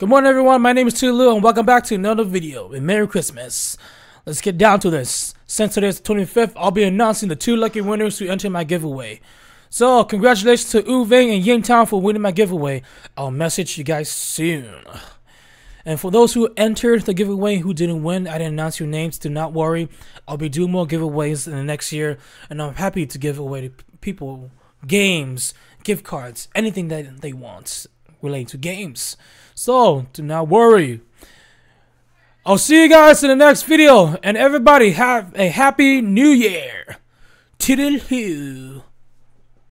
Good morning, everyone. My name is Toudaloo, and welcome back to another video. And Merry Christmas. Let's get down to this. Since today is the 25th, I'll be announcing the two lucky winners who enter my giveaway. So, congratulations to Uving and Yingtown for winning my giveaway. I'll message you guys soon. And for those who entered the giveaway who didn't win, I didn't announce your names. Do not worry. I'll be doing more giveaways in the next year, and I'm happy to give away to people games, gift cards, anything that they want relating to games. So, do not worry. I'll see you guys in the next video, and everybody have a happy new year. Tiddle-hoo.